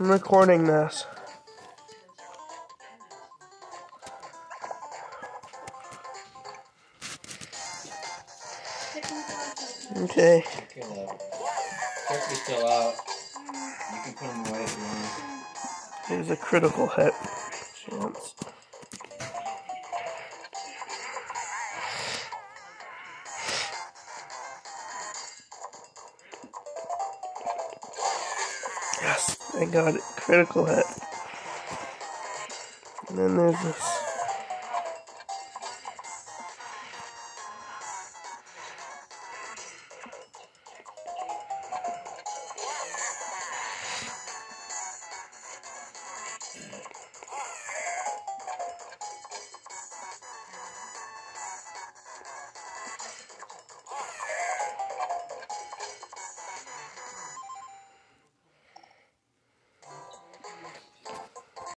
I'm recording this. Okay. Turkey's still out. You can put away if you want. Here's a critical hit chance. Yes, I got it. Critical hit. And then there's this.